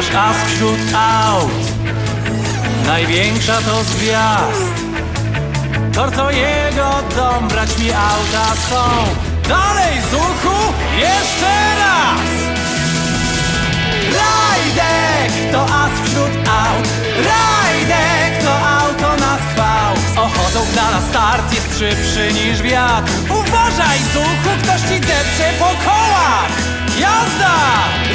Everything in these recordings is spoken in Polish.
nasz as wśród aut. Największa to z gwiazd. Tor to jego dom, brać mi auta są. Dalej, Zuchu, jeszcze raz! Rajdek to as wśród aut. Rajdek to auto na chwał. Z ochotą na start jest szybszy niż wiatr. Uważaj, Zuchu, ktoś ci depcze po kołach. Jazda!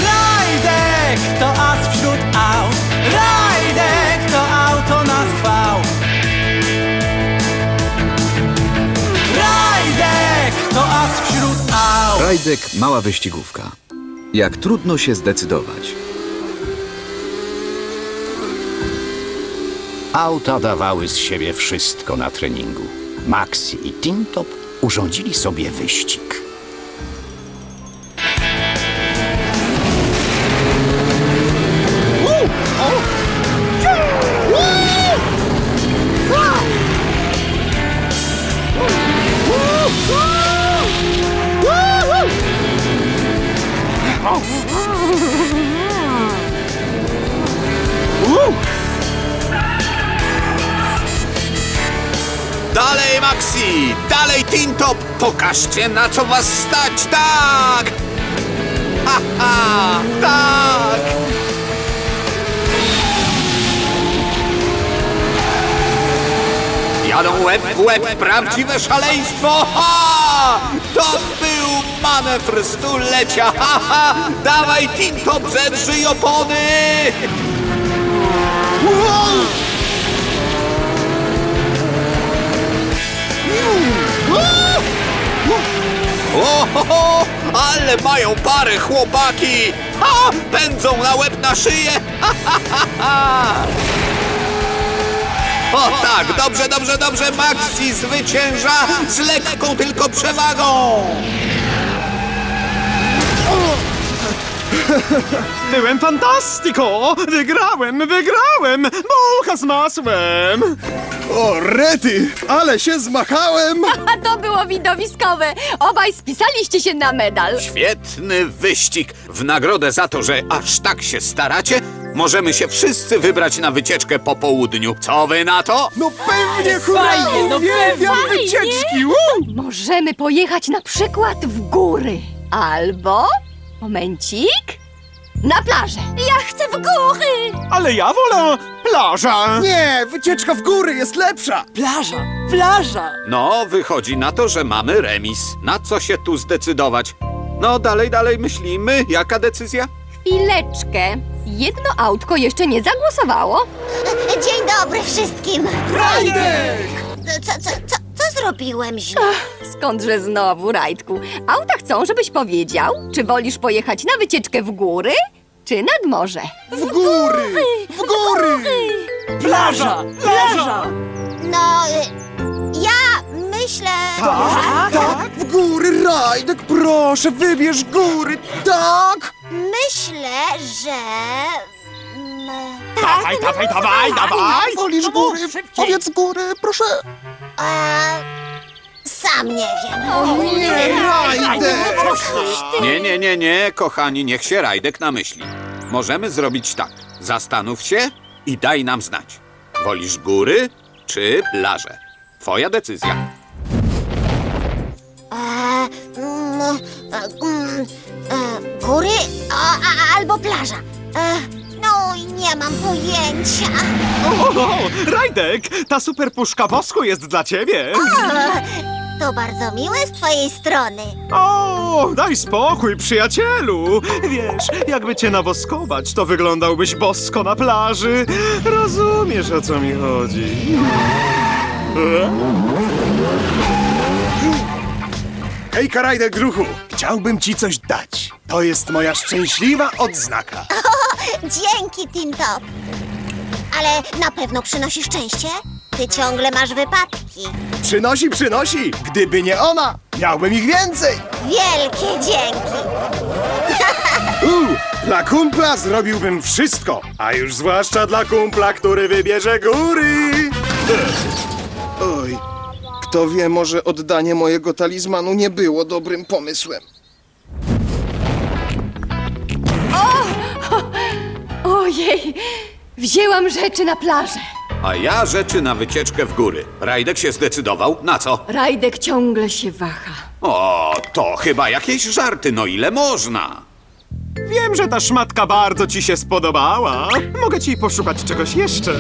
Rajdek to as wśród aut. Rajdek to auto na chwał. Rajdek to as wśród aut. Rajdek mała wyścigówka. Jak trudno się zdecydować. Auta dawały z siebie wszystko na treningu. Maxi i Tintop urządzili sobie wyścig. Tintop! Pokażcie, na co was stać! Tak! Ha, ha! Tak! Jadą łeb w łeb, prawdziwe szaleństwo! Ha! To był manewr stulecia! Ha, ha! Dawaj, Tintop, zedrzyj opony! Ale mają parę chłopaki! Ha! Pędzą na łeb na szyję! Ha, ha, ha, ha. O tak, dobrze, dobrze, dobrze, Maxi zwycięża z lekką tylko przewagą! Byłem fantastico! Wygrałem, wygrałem! Bułka z masłem! O, rety, ale się zmachałem! A to było widowiskowe. Obaj spisaliście się na medal. Świetny wyścig! W nagrodę za to, że aż tak się staracie, możemy się wszyscy wybrać na wycieczkę po południu. Co wy na to? No pewnie, hurra! Fajnie, no Uwielbiam fajnie. wycieczki! Możemy pojechać na przykład w góry. Albo... Momencik. Na plażę. Ja chcę w góry. Ale ja wolę plaża! Nie, wycieczka w góry jest lepsza! Plaża, plaża! No, wychodzi na to, że mamy remis. Na co się tu zdecydować? No, dalej, dalej myślimy. Jaka decyzja? Chwileczkę. Jedno autko jeszcze nie zagłosowało. Dzień dobry wszystkim! Rajdek! Co, co, co, co zrobiłem źle? Skądże znowu, Rajdku? Auta chcą, żebyś powiedział, czy wolisz pojechać na wycieczkę w góry, czy nad morze. W góry! W góry! Plaża, plaża! No, y, ja myślę... Tak, tak, w góry, Rajdek, proszę, wybierz góry, tak! Myślę, że... mm, Dawaj, dawaj, dawaj, dawaj! Wolisz góry? Powiedz góry, proszę! E, sam nie wiem. Nie, Rajdek! Nie, nie, nie, nie, kochani, niech się Rajdek namyśli. Możemy zrobić tak. Zastanów się i daj nam znać. Wolisz góry czy plażę? Twoja decyzja. E, mm, e, mm, e, góry a, albo plaża. E, nie mam pojęcia. O, Rajdek, ta super puszka wosku jest dla ciebie! E, to bardzo miłe z twojej strony. O, daj spokój, przyjacielu! Wiesz, jakby cię nawoskować, to wyglądałbyś bosko na plaży. Rozumiesz, o co mi chodzi. Hejka, Rajdek, druhu! Chciałbym ci coś dać. To jest moja szczęśliwa odznaka. Dzięki, Tintop. Ale na pewno przynosi szczęście? Ty ciągle masz wypadki. Przynosi, przynosi! Gdyby nie ona, miałbym ich więcej! Wielkie dzięki. U, dla kumpla zrobiłbym wszystko, a już zwłaszcza dla kumpla, który wybierze góry. Oj, kto wie, może oddanie mojego talizmanu nie było dobrym pomysłem. O, Wzięłam rzeczy na plażę. A ja rzeczy na wycieczkę w góry. Rajdek się zdecydował. Na co? Rajdek ciągle się waha. O, to chyba jakieś żarty, no ile można. Wiem, że ta szmatka bardzo ci się spodobała. Mogę ci poszukać czegoś jeszcze.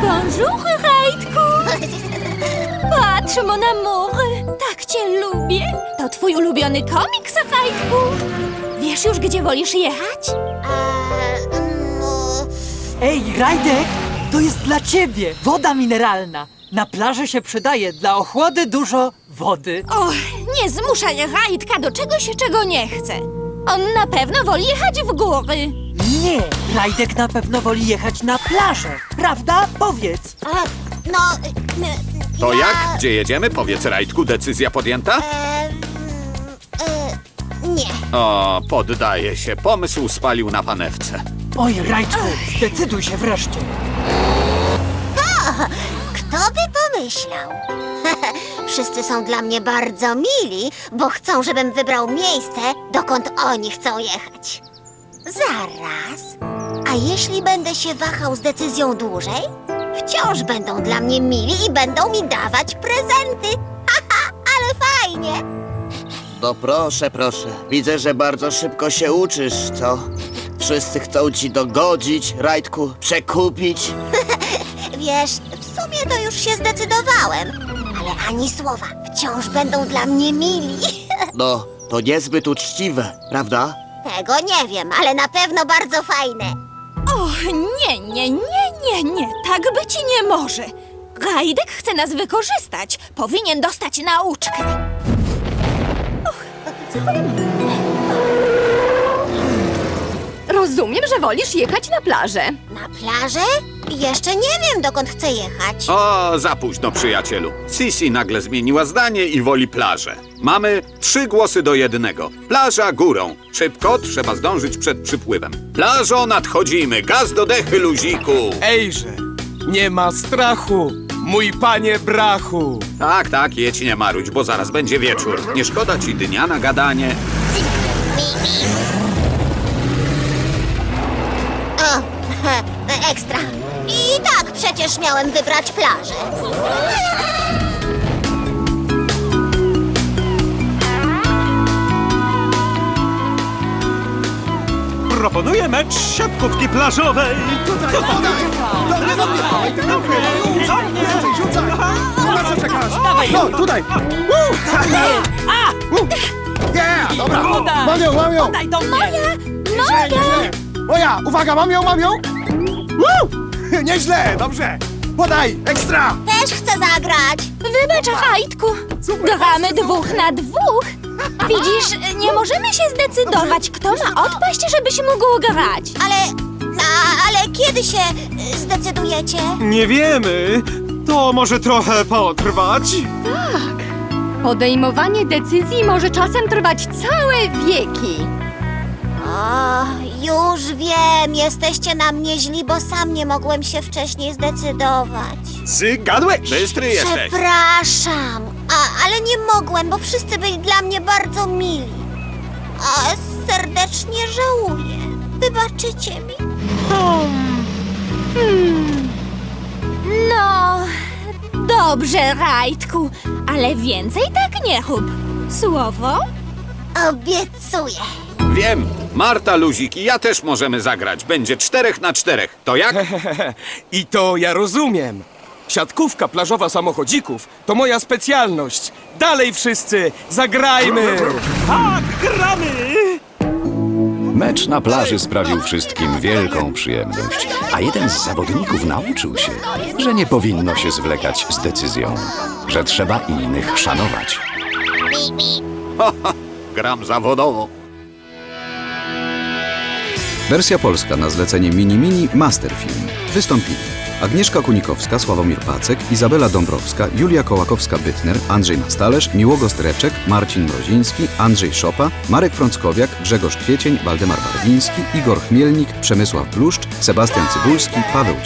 Bonjour, Rajdku! Patrz, mon amour, tak cię lubię. To twój ulubiony komiks, Rajdku. Wiesz już, gdzie wolisz jechać? Ej, Rajdek, to jest dla ciebie woda mineralna. Na plaży się przydaje, dla ochłody dużo wody. O, nie zmuszaj Rajdka do czegoś, czego nie chce. On na pewno woli jechać w góry. Nie, Rajdek na pewno woli jechać na plażę, prawda? Powiedz. e, no... e, To ja, jak? Gdzie jedziemy? Powiedz Rajdku, decyzja podjęta? E, e, nie. O, poddaje się. Pomysł spalił na panewce. Oj, Rajdku, zdecyduj się wreszcie. Kto by pomyślał? Wszyscy są dla mnie bardzo mili, bo chcą, żebym wybrał miejsce, dokąd oni chcą jechać. Zaraz. A jeśli będę się wahał z decyzją dłużej? Wciąż będą dla mnie mili i będą mi dawać prezenty. Haha, ale fajnie. No proszę, proszę. Widzę, że bardzo szybko się uczysz, co? Wszyscy chcą ci dogodzić, Rajdku, przekupić. Wiesz, w sumie to już się zdecydowałem. Ale ani słowa. Wciąż będą dla mnie mili. No, to niezbyt uczciwe, prawda? Tego nie wiem, ale na pewno bardzo fajne. O, nie, nie, nie, nie, nie. Tak być nie może. Rajdek chce nas wykorzystać. Powinien dostać nauczkę. Rozumiem, że wolisz jechać na plażę. Na plażę? Jeszcze nie wiem, dokąd chcę jechać. O, za późno, przyjacielu. Sisi nagle zmieniła zdanie i woli plażę. Mamy trzy głosy do jednego. Plaża górą. Szybko, trzeba zdążyć przed przypływem. Plażo, nadchodzimy. Gaz do dechy, luziku. Ejże, nie ma strachu, mój panie brachu. Tak, tak, jedź nie maruć, bo zaraz będzie wieczór. Nie szkoda ci dnia na gadanie ekstra. I tak przecież miałem wybrać plażę. Proponuję mecz siatkówki plażowej. Tutaj, No, tutaj! Yeah, dobra! Mam ją, mam ją! Daj do mnie. Nieźle, nieźle. Moja, uwaga, mam ją, mam ją! Woo! Nieźle, dobrze! Podaj, ekstra! Też chcę zagrać. Wybacz, Rajdku. Gramy dwóch na dwóch. Widzisz, nie możemy się zdecydować, kto ma odpaść, żebyś mógł grać. Ale, a, ale kiedy się y, zdecydujecie? Nie wiemy. To może trochę potrwać. Podejmowanie decyzji może czasem trwać całe wieki. O, już wiem, jesteście na mnie źli, bo sam nie mogłem się wcześniej zdecydować. Zgadłeś. Bystry jesteś. Przepraszam, a, ale nie mogłem, bo wszyscy byli dla mnie bardzo mili. A serdecznie żałuję. Wybaczycie mi? No, dobrze, Rajdku, ale więcej tak nie chub. Słowo? Obiecuję. Wiem. Marta, Luzik i ja też możemy zagrać. Będzie czterech na czterech. To jak? I to ja rozumiem. Siatkówka plażowa samochodzików to moja specjalność. Dalej wszyscy, zagrajmy! Tak, gramy! Mecz na plaży sprawił wszystkim wielką przyjemność, a jeden z zawodników nauczył się, że nie powinno się zwlekać z decyzją, że trzeba innych szanować. Gram zawodowo. Wersja polska na zlecenie Mini Mini Masterfilm. Wystąpili Agnieszka Kunikowska, Sławomir Pacek, Izabela Dąbrowska, Julia Kołakowska-Bytner, Andrzej Mastalerz, Miłogo Streczek, Marcin Mroziński, Andrzej Szopa, Marek Frąckowiak, Grzegorz Kwiecień, Waldemar Barwiński, Igor Chmielnik, Przemysław Bluszcz, Sebastian Cybulski, Paweł